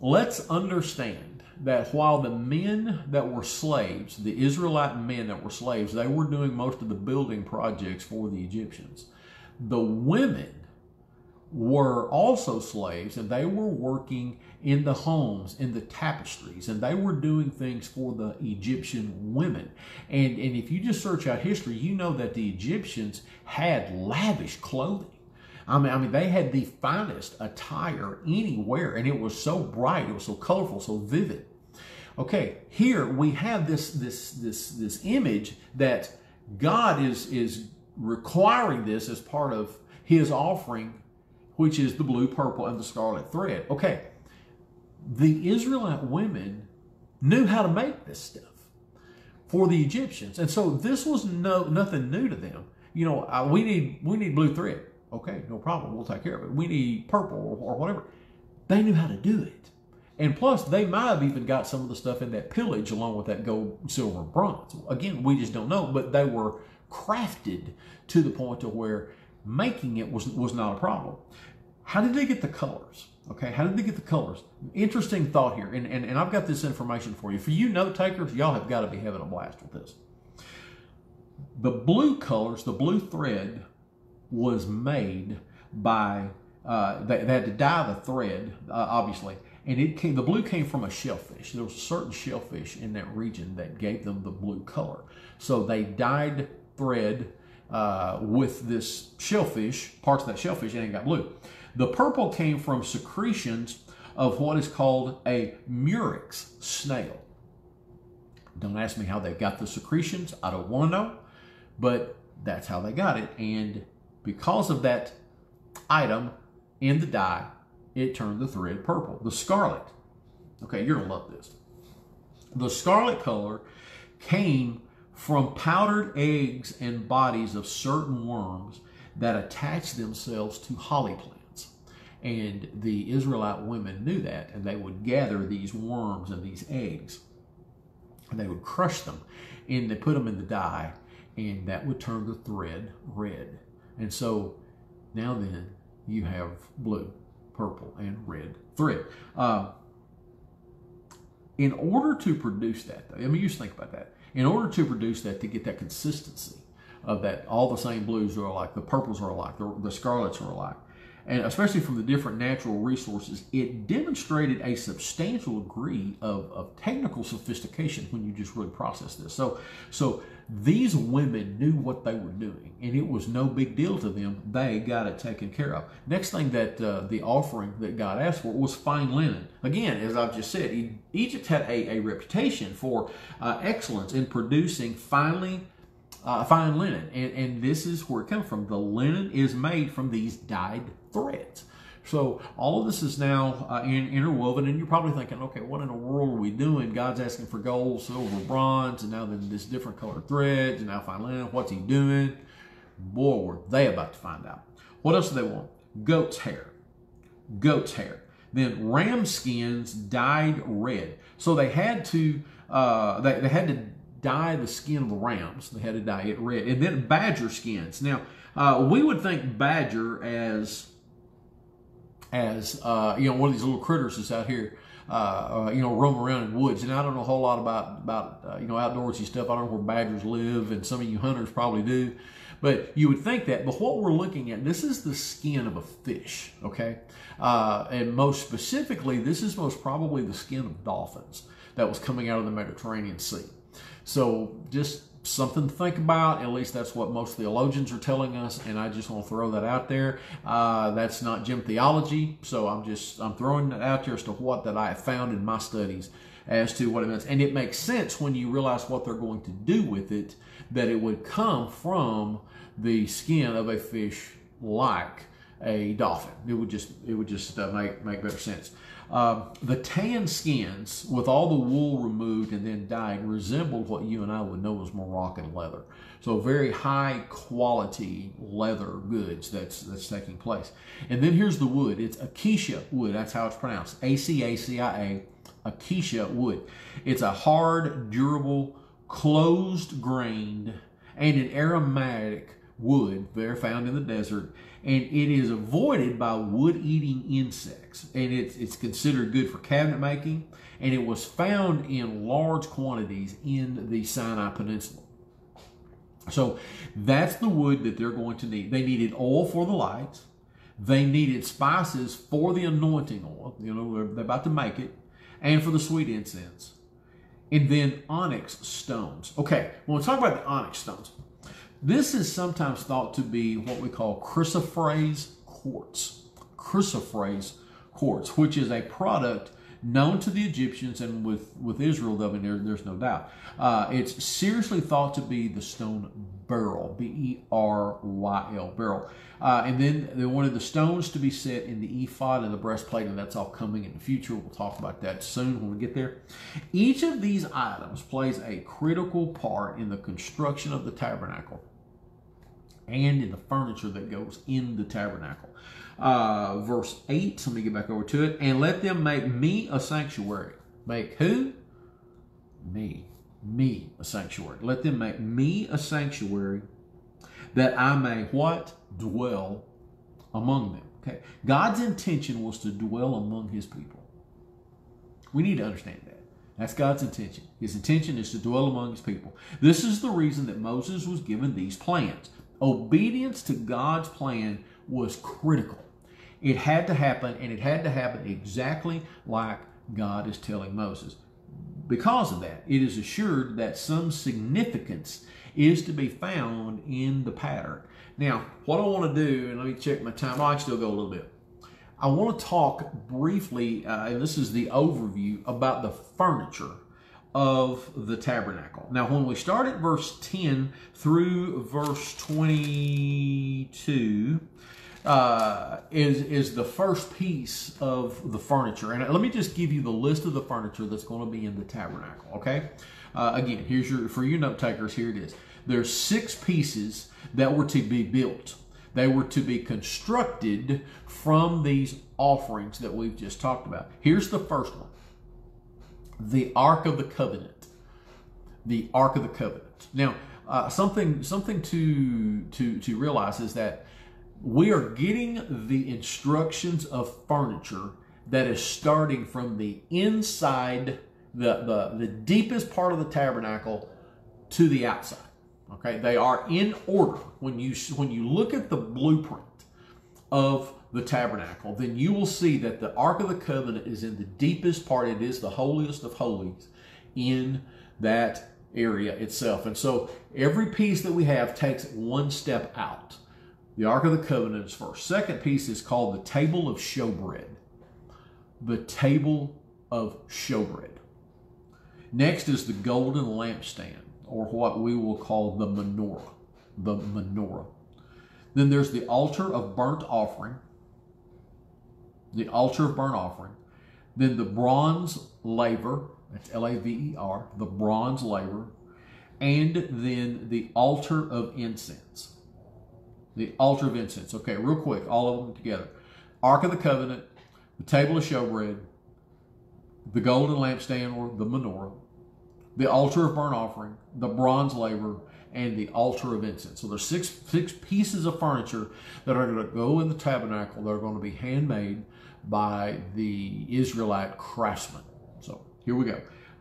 A: let's understand that while the men that were slaves, the Israelite men that were slaves, they were doing most of the building projects for the Egyptians. The women were also slaves and they were working in the homes, in the tapestries, and they were doing things for the Egyptian women. And, and if you just search out history, you know that the Egyptians had lavish clothing. I mean, I mean, they had the finest attire anywhere, and it was so bright, it was so colorful, so vivid. Okay, here we have this this this this image that God is is requiring this as part of His offering, which is the blue, purple, and the scarlet thread. Okay, the Israelite women knew how to make this stuff for the Egyptians, and so this was no nothing new to them. You know, we need we need blue thread. Okay, no problem. We'll take care of it. We need purple or, or whatever. They knew how to do it. And plus, they might have even got some of the stuff in that pillage along with that gold, silver, bronze. Again, we just don't know, but they were crafted to the point to where making it was, was not a problem. How did they get the colors? Okay, how did they get the colors? Interesting thought here, and, and, and I've got this information for you. For you note takers, y'all have got to be having a blast with this. The blue colors, the blue thread, was made by, uh, they, they, had to dye the thread, uh, obviously, and it came, the blue came from a shellfish. There was a certain shellfish in that region that gave them the blue color. So they dyed thread uh, with this shellfish, parts of that shellfish, it got blue. The purple came from secretions of what is called a murex snail. Don't ask me how they got the secretions. I don't want to know, but that's how they got it. And because of that item in the dye, it turned the thread purple. The scarlet, okay, you're gonna love this. The scarlet color came from powdered eggs and bodies of certain worms that attach themselves to holly plants. And the Israelite women knew that, and they would gather these worms and these eggs, and they would crush them, and they put them in the dye, and that would turn the thread red. And so now then, you have blue purple, and red thread. Uh, in order to produce that, though, I mean, you just think about that. In order to produce that, to get that consistency of that, all the same blues are alike, the purples are alike, the, the scarlets are alike, and especially from the different natural resources, it demonstrated a substantial degree of, of technical sophistication when you just really process this. So, so these women knew what they were doing, and it was no big deal to them. They got it taken care of. Next thing that uh, the offering that God asked for was fine linen. Again, as I've just said, Egypt had a, a reputation for uh, excellence in producing finely uh, fine linen, and, and this is where it comes from. The linen is made from these dyed threads. So all of this is now uh, in, interwoven, and you're probably thinking, okay, what in the world are we doing? God's asking for gold, silver, bronze, and now then this different colored threads, and now linen. What's he doing? Boy, were they about to find out. What else do they want? Goat's hair. Goat's hair. Then ram skins dyed red. So they had to uh, they, they had to dye the skin of the rams. They had to dye it red. And then badger skins. Now, uh, we would think badger as as uh, you know one of these little critters that's out here uh, uh, you know roam around in woods. And I don't know a whole lot about about uh, you know outdoorsy stuff. I don't know where badgers live and some of you hunters probably do. But you would think that but what we're looking at this is the skin of a fish okay? Uh, and most specifically this is most probably the skin of dolphins that was coming out of the Mediterranean Sea. So just something to think about. At least that's what most theologians are telling us, and I just want to throw that out there. Uh, that's not Jim theology, so I'm just I'm throwing it out there as to what that I have found in my studies as to what it means, and it makes sense when you realize what they're going to do with it. That it would come from the skin of a fish like a dolphin. It would just it would just uh, make make better sense. Uh, the tan skins, with all the wool removed and then dyed, resembled what you and I would know as Moroccan leather. So very high quality leather goods that's that's taking place. And then here's the wood. It's acacia wood. That's how it's pronounced. A C A C I A. Acacia wood. It's a hard, durable, closed grained, and an aromatic wood. They're found in the desert and it is avoided by wood-eating insects. And it's, it's considered good for cabinet making, and it was found in large quantities in the Sinai Peninsula. So that's the wood that they're going to need. They needed oil for the lights. They needed spices for the anointing oil. You know, they're, about to make it. And for the sweet incense. And then onyx stones. Okay, when we talk about the onyx stones, this is sometimes thought to be what we call chrysoprase quartz. Chrysoprase quartz, which is a product known to the Egyptians and with, with Israel, though, I mean, there, there's no doubt. Uh, it's seriously thought to be the stone beryl, B-E-R-Y-L, beryl. Uh, and then they wanted the stones to be set in the ephod and the breastplate, and that's all coming in the future. We'll talk about that soon when we get there. Each of these items plays a critical part in the construction of the tabernacle and in the furniture that goes in the tabernacle. Uh, verse 8, let me get back over to it. And let them make me a sanctuary. Make who? Me. Me a sanctuary. Let them make me a sanctuary that I may what? Dwell among them. Okay. God's intention was to dwell among his people. We need to understand that. That's God's intention. His intention is to dwell among his people. This is the reason that Moses was given these plans. Obedience to God's plan was critical. It had to happen, and it had to happen exactly like God is telling Moses. Because of that, it is assured that some significance is to be found in the pattern. Now, what I want to do, and let me check my time, oh, I still go a little bit. I want to talk briefly, uh, and this is the overview, about the furniture of the tabernacle. Now, when we start at verse 10 through verse 22, uh, is is the first piece of the furniture. And let me just give you the list of the furniture that's going to be in the tabernacle. Okay. Uh, again, here's your for you note takers. Here it is. There's six pieces that were to be built. They were to be constructed from these offerings that we've just talked about. Here's the first one the Ark of the Covenant. The Ark of the Covenant. Now, uh, something something to to to realize is that we are getting the instructions of furniture that is starting from the inside, the, the, the deepest part of the tabernacle to the outside. Okay, they are in order. When you when you look at the blueprint of the tabernacle, then you will see that the Ark of the Covenant is in the deepest part. It is the holiest of holies in that area itself. And so every piece that we have takes one step out. The Ark of the Covenant is first. Second piece is called the Table of Showbread. The Table of Showbread. Next is the golden lampstand, or what we will call the menorah. The menorah. Then there's the altar of burnt offering, the altar of burnt offering, then the bronze laver, that's L A V E R, the bronze laver, and then the altar of incense. The altar of incense. Okay, real quick, all of them together. Ark of the Covenant, the table of showbread, the golden lampstand or the menorah, the altar of burnt offering, the bronze laver, and the altar of incense. So there's six six pieces of furniture that are going to go in the tabernacle that are going to be handmade by the Israelite craftsmen. So here we go.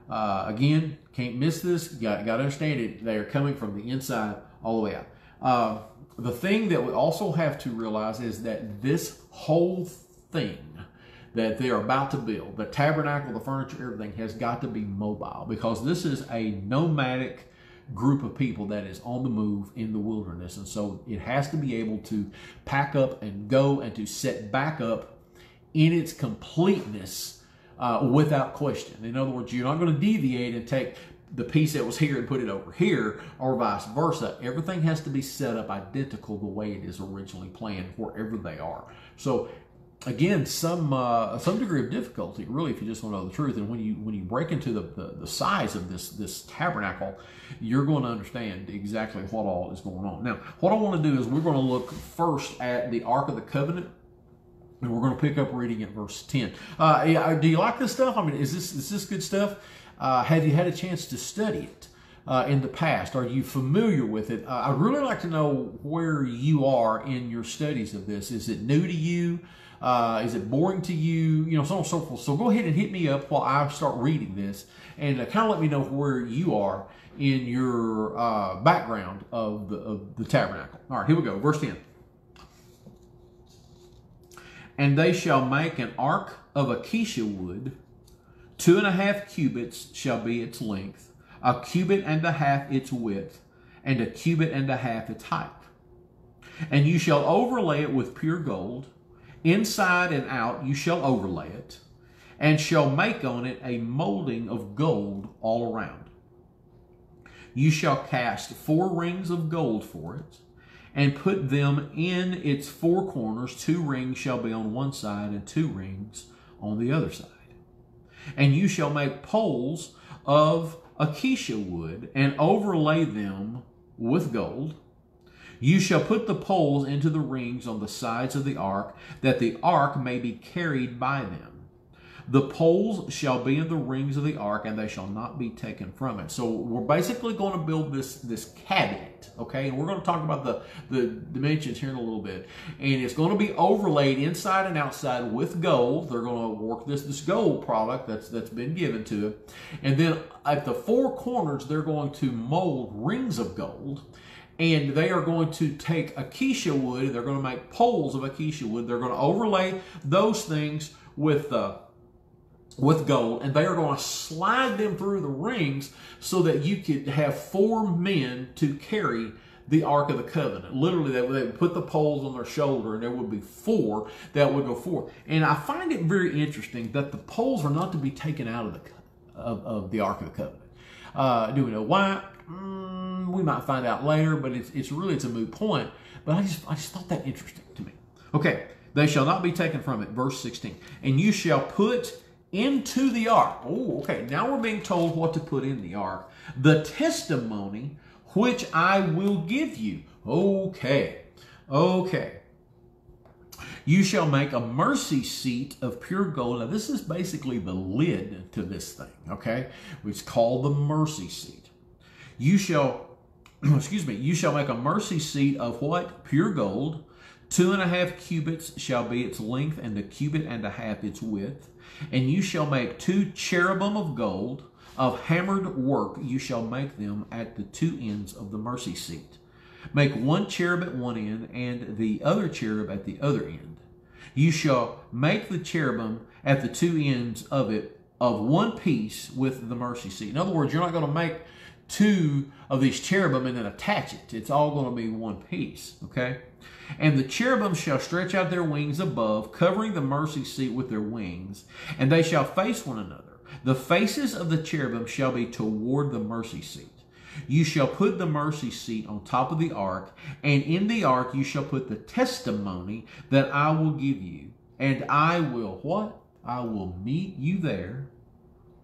A: Uh, again, can't miss this. Got, got to understand it. They are coming from the inside all the way out. Uh, the thing that we also have to realize is that this whole thing that they're about to build, the tabernacle, the furniture, everything has got to be mobile because this is a nomadic group of people that is on the move in the wilderness. And so it has to be able to pack up and go and to set back up in its completeness uh, without question. In other words, you're not going to deviate and take the piece that was here and put it over here or vice versa. Everything has to be set up identical the way it is originally planned wherever they are. So again, some uh, some degree of difficulty, really, if you just want to know the truth. And when you when you break into the, the, the size of this this tabernacle, you're going to understand exactly what all is going on. Now, what I want to do is we're going to look first at the Ark of the Covenant. And we're going to pick up reading at verse 10. Uh, yeah, do you like this stuff? I mean, is this is this good stuff? Uh, have you had a chance to study it? Uh, in the past? Are you familiar with it? Uh, I'd really like to know where you are in your studies of this. Is it new to you? Uh, is it boring to you? You know, so on and so forth. So go ahead and hit me up while I start reading this and uh, kind of let me know where you are in your uh, background of the, of the tabernacle. All right, here we go. Verse 10. And they shall make an ark of acacia wood, two and a half cubits shall be its length, a cubit and a half its width, and a cubit and a half its height. And you shall overlay it with pure gold, Inside and out you shall overlay it, and shall make on it a molding of gold all around. You shall cast four rings of gold for it, and put them in its four corners. Two rings shall be on one side, and two rings on the other side. And you shall make poles of acacia wood, and overlay them with gold you shall put the poles into the rings on the sides of the ark, that the ark may be carried by them. The poles shall be in the rings of the ark, and they shall not be taken from it. So we're basically going to build this this cabinet, okay? And we're going to talk about the the dimensions here in a little bit. And it's going to be overlaid inside and outside with gold. They're going to work this this gold product that's that's been given to it, and then at the four corners they're going to mold rings of gold and they are going to take acacia wood. They're going to make poles of acacia wood. They're going to overlay those things with uh, with gold, and they are going to slide them through the rings so that you could have four men to carry the Ark of the Covenant. Literally, they would, they would put the poles on their shoulder, and there would be four that would go forth. And I find it very interesting that the poles are not to be taken out of the of, of the Ark of the Covenant. Uh, do we know why? Mm, we might find out later, but it's, it's really it's a moot point. But I just I just thought that interesting to me. Okay, they shall not be taken from it. Verse 16. And you shall put into the ark. Oh, okay. Now we're being told what to put in the ark. The testimony which I will give you. Okay. Okay. You shall make a mercy seat of pure gold. Now, this is basically the lid to this thing, okay? It's called the mercy seat. You shall, <clears throat> excuse me, you shall make a mercy seat of what? Pure gold. Two and a half cubits shall be its length, and a cubit and a half its width. And you shall make two cherubim of gold, of hammered work you shall make them at the two ends of the mercy seat. Make one cherub at one end, and the other cherub at the other end. You shall make the cherubim at the two ends of it of one piece with the mercy seat. In other words, you're not going to make two of these cherubim and then attach it. It's all going to be one piece, okay? And the cherubim shall stretch out their wings above, covering the mercy seat with their wings, and they shall face one another. The faces of the cherubim shall be toward the mercy seat. You shall put the mercy seat on top of the ark, and in the ark you shall put the testimony that I will give you. And I will what? I will meet you there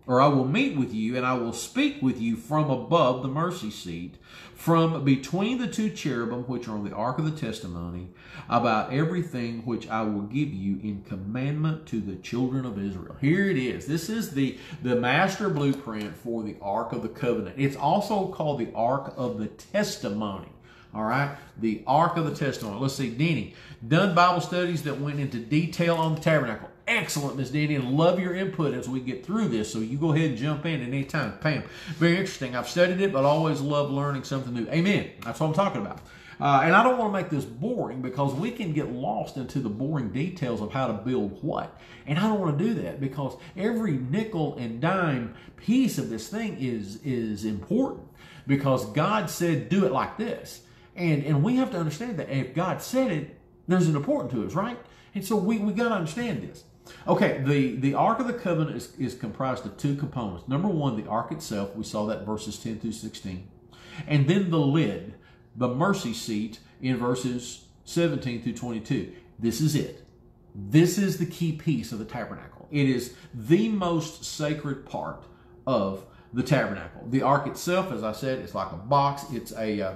A: or I will meet with you, and I will speak with you from above the mercy seat, from between the two cherubim which are on the ark of the testimony, about everything which I will give you in commandment to the children of Israel. Here it is. This is the, the master blueprint for the ark of the covenant. It's also called the ark of the testimony. All right, the Ark of the Testimony. Let's see, Denny, done Bible studies that went into detail on the tabernacle excellent, Miss Danny, and love your input as we get through this. So you go ahead and jump in at any time. Pam, very interesting. I've studied it, but always love learning something new. Amen. That's what I'm talking about. Uh, and I don't want to make this boring because we can get lost into the boring details of how to build what. And I don't want to do that because every nickel and dime piece of this thing is is important. because God said do it like this. And, and we have to understand that if God said it, there's an important to us, right? And so we, we got to understand this. Okay, the, the Ark of the Covenant is, is comprised of two components. Number one, the Ark itself. We saw that verses 10 through 16. And then the lid, the mercy seat in verses 17 through 22. This is it. This is the key piece of the tabernacle. It is the most sacred part of the tabernacle. The ark itself, as I said, it's like a box. It's a uh,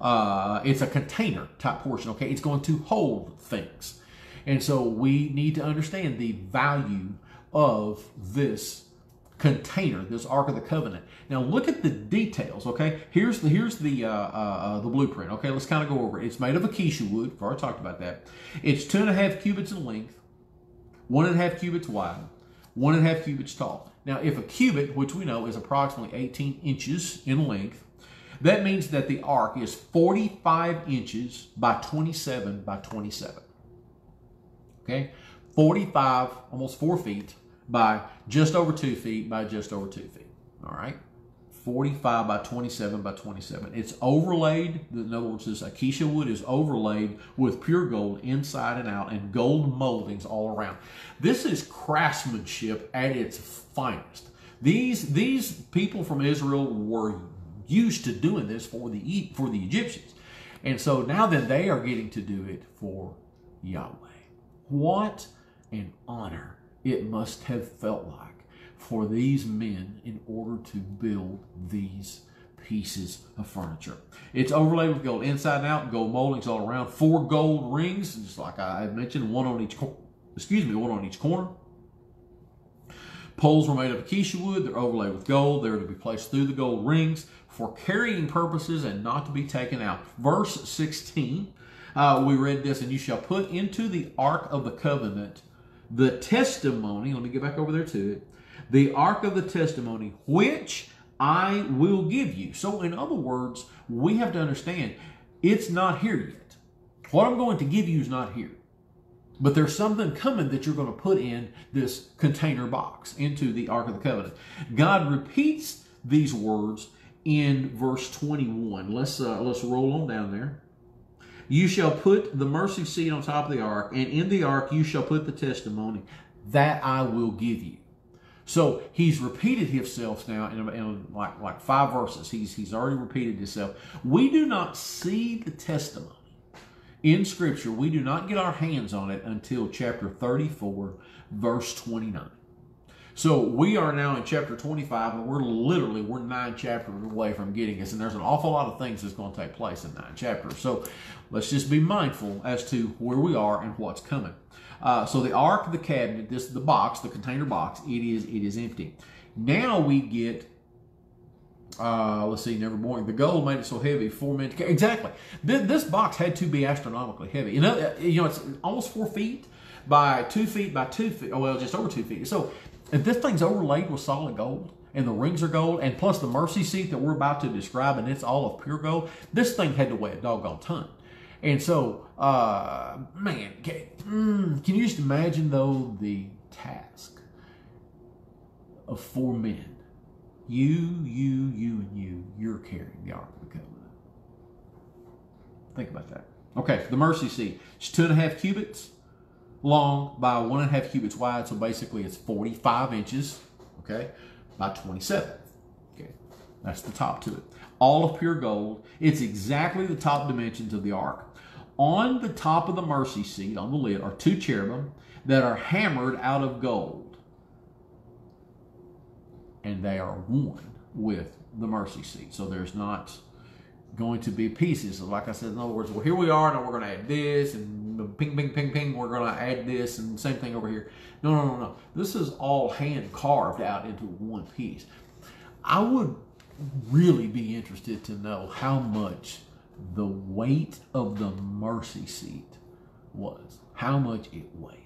A: uh, it's a container type portion. Okay, it's going to hold things, and so we need to understand the value of this container, this Ark of the Covenant. Now look at the details. Okay, here's the here's the uh, uh, uh the blueprint. Okay, let's kind of go over it. It's made of acacia wood. I've already talked about that. It's two and a half cubits in length, one and a half cubits wide, one and a half cubits tall. Now, if a cubit, which we know is approximately 18 inches in length, that means that the ark is 45 inches by 27 by 27. Okay, 45, almost four feet by just over two feet by just over two feet. All right. 45 by 27 by 27. It's overlaid, in other words, this acacia wood is overlaid with pure gold inside and out and gold moldings all around. This is craftsmanship at its finest. These, these people from Israel were used to doing this for the, for the Egyptians. And so now that they are getting to do it for Yahweh. What an honor it must have felt like for these men in order to build these pieces of furniture. It's overlaid with gold inside and out, gold moldings all around, four gold rings, just like I mentioned, one on each excuse me, one on each corner. Poles were made of acacia wood. They're overlaid with gold. They're to be placed through the gold rings for carrying purposes and not to be taken out. Verse 16, uh, we read this, and you shall put into the ark of the covenant the testimony. Let me get back over there to it the ark of the testimony, which I will give you. So, in other words, we have to understand it's not here yet. What I'm going to give you is not here. But there's something coming that you're going to put in this container box into the Ark of the Covenant. God repeats these words in verse 21. Let's uh, let's roll on down there. You shall put the mercy seat on top of the ark, and in the ark you shall put the testimony that I will give you. So he's repeated himself now in, in, like, like five verses. He's, he's already repeated himself. We do not see the testimony in Scripture. We do not get our hands on it until chapter 34, verse 29. So we are now in chapter 25, and we're literally, we're nine chapters away from getting this. And there's an awful lot of things that's going to take place in nine chapters. So let's just be mindful as to where we are and what's coming. Uh, so the ark, the cabinet, this the box, the container box, it is it is empty. Now we get uh, let's see, never boring. The gold made it so heavy, four men. Exactly. This, this, box had to be astronomically heavy. You know, you know, it's almost four feet by two feet by two feet. Oh, well, just over two feet. So if this thing's overlaid with solid gold and the rings are gold, and plus the mercy seat that we're about to describe, and it's all of pure gold, this thing had to weigh a doggone ton. And so, uh, man, can, mm, can you just imagine, though, the task of four men? You, you, you, and you, you're carrying the Ark of the Covenant. Think about that. Okay, the mercy seat. It's two and a half cubits long by one and a half cubits wide. So basically it's 45 inches, okay, by 27. Okay, that's the top to it. All of pure gold. It's exactly the top dimensions of the ark. On the top of the mercy seat, on the lid, are two cherubim that are hammered out of gold. And they are one with the mercy seat. So there's not going to be pieces. Like I said, in other words, well, here we are, now we're going to add this, and ping, ping, ping, ping, we're going to add this, and same thing over here. No, no, no, no. This is all hand carved out into one piece. I would really be interested to know how much the weight of the mercy seat was, how much it weighed.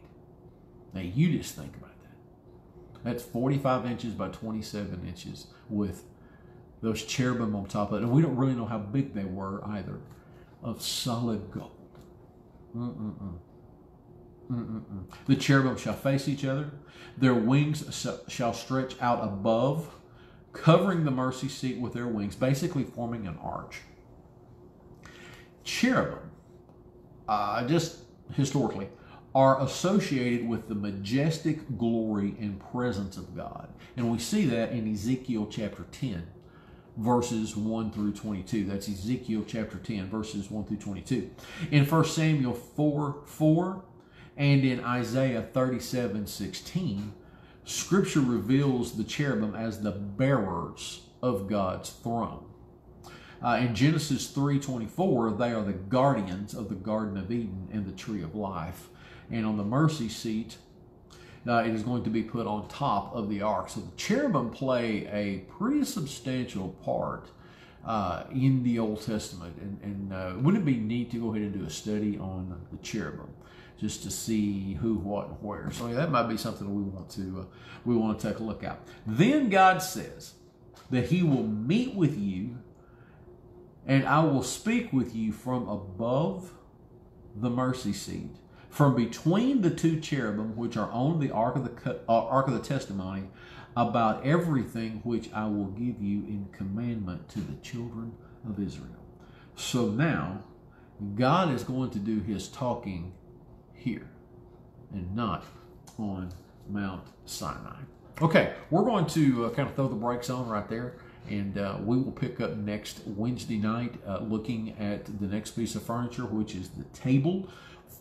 A: Now, you just think about that. That's 45 inches by 27 inches with those cherubim on top of it. And we don't really know how big they were either, of solid gold. Mm-mm-mm. The cherubim shall face each other. Their wings shall stretch out above covering the mercy seat with their wings, basically forming an arch. Cherubim, uh, just historically, are associated with the majestic glory and presence of God. And we see that in Ezekiel chapter 10, verses 1 through 22. That's Ezekiel chapter 10, verses 1 through 22. In 1 Samuel 4 4 and in Isaiah 37 16, Scripture reveals the cherubim as the bearers of God's throne. Uh, in Genesis 3:24, they are the guardians of the Garden of Eden and the Tree of Life. And on the mercy seat, uh, it is going to be put on top of the ark. So the cherubim play a pretty substantial part uh, in the Old Testament. And, and uh, wouldn't it be neat to go ahead and do a study on the cherubim? Just to see who, what, and where. So that might be something we want to uh, we want to take a look at. Then God says that He will meet with you, and I will speak with you from above the mercy seat from between the two cherubim which are on the ark of the uh, ark of the testimony about everything which I will give you in commandment to the children of Israel. So now God is going to do his talking here and not on Mount Sinai. Okay, we're going to uh, kind of throw the brakes on right there. And uh, we will pick up next Wednesday night uh, looking at the next piece of furniture, which is the table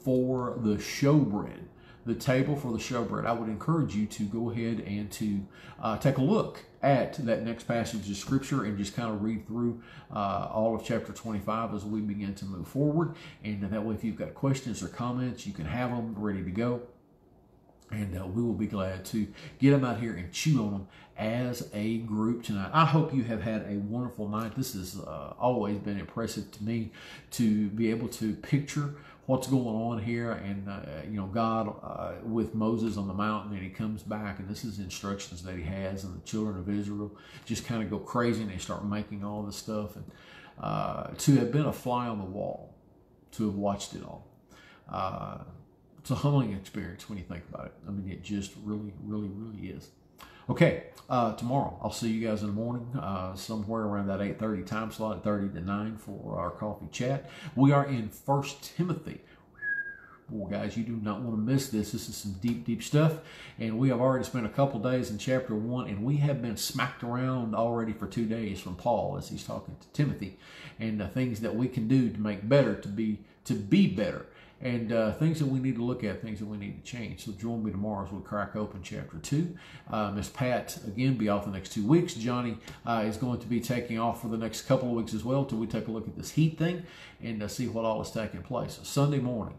A: for the showbread, the table for the showbread, I would encourage you to go ahead and to uh, take a look at that next passage of scripture and just kind of read through uh, all of chapter 25 as we begin to move forward. And that way, if you've got questions or comments, you can have them ready to go. And uh, we will be glad to get them out here and chew on them as a group tonight. I hope you have had a wonderful night. This has uh, always been impressive to me to be able to picture what's going on here and uh, you know god uh, with moses on the mountain and he comes back and this is instructions that he has and the children of israel just kind of go crazy and they start making all this stuff and uh, to have been a fly on the wall to have watched it all. Uh, it's a humbling experience when you think about it. I mean it just really really really is Okay, uh, tomorrow I'll see you guys in the morning, uh, somewhere around that 8.30 time slot, 30 to 9 for our coffee chat. We are in First Timothy. Well, guys, you do not want to miss this. This is some deep, deep stuff. And we have already spent a couple days in chapter 1, and we have been smacked around already for two days from Paul as he's talking to Timothy, and the things that we can do to make better, to be to be better and uh, things that we need to look at, things that we need to change. So join me tomorrow as we crack open chapter two. Uh, Miss Pat, again, be off the next two weeks. Johnny uh, is going to be taking off for the next couple of weeks as well till we take a look at this heat thing and uh, see what all is taking place. Sunday morning,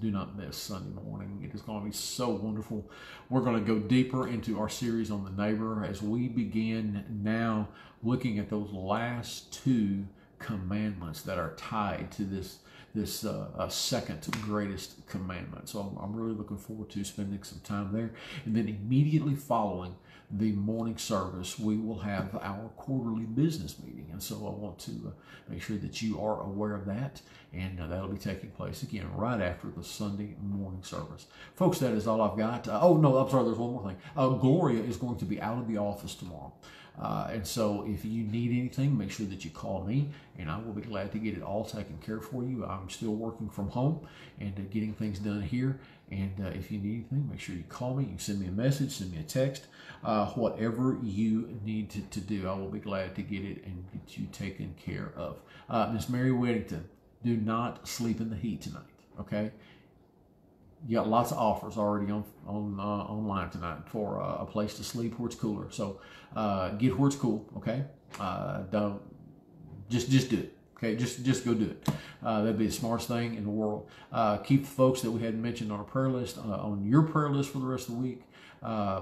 A: do not miss Sunday morning. It is going to be so wonderful. We're going to go deeper into our series on the neighbor as we begin now looking at those last two commandments that are tied to this this uh, second greatest commandment. So I'm, I'm, really looking forward to spending some time there. And then immediately following the morning service, we will have our quarterly business meeting. And so I want to uh, make sure that you are aware of that. And uh, that'll be taking place again right after the Sunday morning service. Folks, that is all I've got. Uh, oh, no, I'm sorry, there's one more thing. Uh, Gloria is going to be out of the office tomorrow. Uh, and so if you need anything, make sure that you call me and I will be glad to get it all taken care for you. I'm still working from home and uh, getting things done here. And uh, if you need anything, make sure you call me. You send me a message, send me a text, uh, whatever you need to, to, do. I will be glad to get it and get you taken care of. Uh, Miss Mary Weddington, do not sleep in the heat tonight, okay? You got lots of offers already on on uh, online tonight for uh, a place to sleep where it's cooler. So uh, get where it's cool. Okay, uh, don't just just do it. Okay, just just go do it. Uh, that'd be the smartest thing in the world. Uh, keep the folks that we hadn't mentioned on our prayer list on your prayer list for the rest of the week.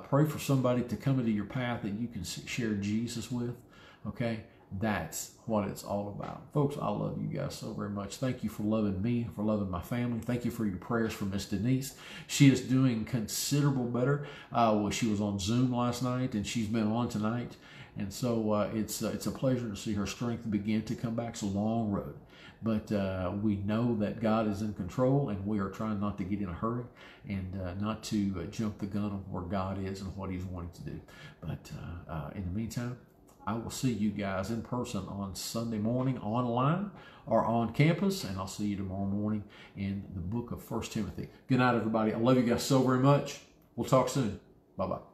A: pray for somebody to come into your path that you can share Jesus with. Okay that's what it's all about. Folks, I love you guys so very much. Thank you for loving me, for loving my family. Thank you for your prayers for Miss Denise. She is doing considerable better. Uh, well, she was on Zoom last night and she's been on tonight. And so uh, it's uh, it's a pleasure to see her strength begin to come back. It's a long road, but uh, we know that God is in control, and we are trying not to get in a hurry and uh, not to uh, jump the gun on where God is and what He's wanting to do. But uh, in the meantime, I will see you guys in person on Sunday morning online or on campus, and I'll see you tomorrow morning in the book of First Timothy. Good night, everybody. I love you guys so very much. We'll talk soon. Bye bye.